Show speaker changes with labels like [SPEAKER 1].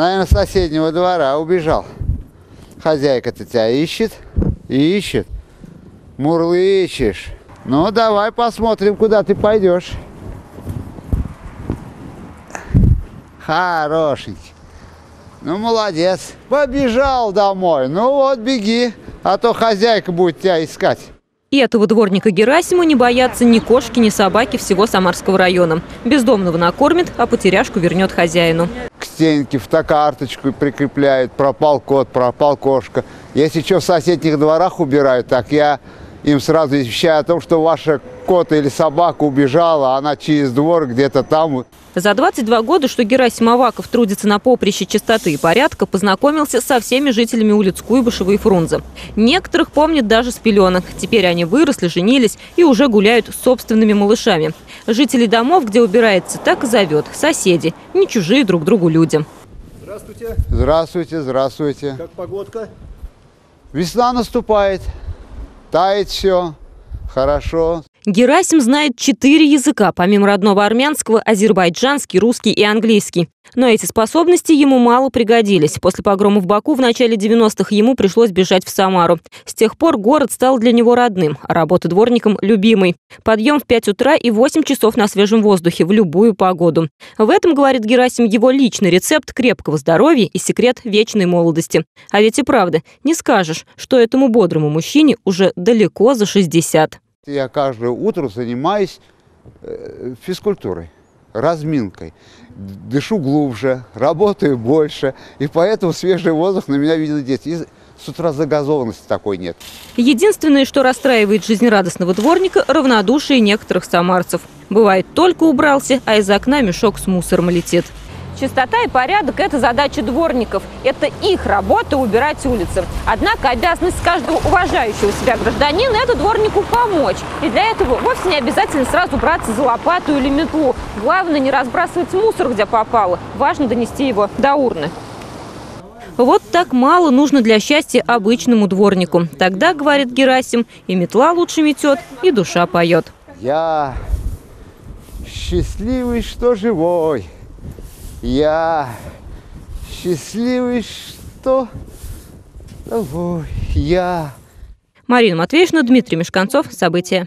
[SPEAKER 1] Наверное, соседнего двора убежал. Хозяйка-то тебя ищет, ищет. Мурлычешь. Ну, давай посмотрим, куда ты пойдешь. Хорошенький. Ну, молодец. Побежал домой. Ну вот, беги, а то хозяйка будет тебя искать.
[SPEAKER 2] И этого дворника Герасиму не боятся ни кошки, ни собаки всего Самарского района. Бездомного накормит, а потеряшку вернет хозяину.
[SPEAKER 1] К стенке фотокарточку прикрепляют. Пропал кот, пропал кошка. Если что в соседних дворах убирают, так я им сразу извещаю о том, что ваша кот или собака убежала, а она через двор где-то там.
[SPEAKER 2] За 22 года, что Герасим Аваков трудится на поприще чистоты и порядка, познакомился со всеми жителями улиц Куйбышева и Фрунзе. Некоторых помнит даже с пеленок. Теперь они выросли, женились и уже гуляют с собственными малышами. Жителей домов, где убирается, так и зовет. Соседи, не чужие друг другу люди.
[SPEAKER 3] Здравствуйте.
[SPEAKER 1] Здравствуйте, здравствуйте.
[SPEAKER 3] Как погодка?
[SPEAKER 1] Весна наступает, тает все, хорошо.
[SPEAKER 2] Герасим знает четыре языка, помимо родного армянского, азербайджанский, русский и английский. Но эти способности ему мало пригодились. После погрома в Баку в начале 90-х ему пришлось бежать в Самару. С тех пор город стал для него родным, а работа дворником – любимой. Подъем в 5 утра и 8 часов на свежем воздухе в любую погоду. В этом, говорит Герасим, его личный рецепт крепкого здоровья и секрет вечной молодости. А ведь и правда, не скажешь, что этому бодрому мужчине уже далеко за 60.
[SPEAKER 1] Я каждое утро занимаюсь э, физкультурой, разминкой. Дышу глубже, работаю больше, и поэтому свежий воздух на меня видят дети. С утра загазованности такой нет.
[SPEAKER 2] Единственное, что расстраивает жизнерадостного дворника – равнодушие некоторых самарцев. Бывает, только убрался, а из окна мешок с мусором летит. Чистота и порядок – это задача дворников. Это их работа – убирать улицы. Однако обязанность каждого уважающего себя гражданина – это дворнику помочь. И для этого вовсе не обязательно сразу браться за лопату или метлу. Главное – не разбрасывать мусор, где попало. Важно донести его до урны. Вот так мало нужно для счастья обычному дворнику. Тогда, говорит Герасим, и метла лучше метет, и душа поет.
[SPEAKER 1] Я счастливый, что живой. Я счастливый, что живой. Я
[SPEAKER 2] Марина Матвеевна, Дмитрий Мешканцов. События.